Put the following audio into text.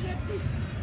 Jesse.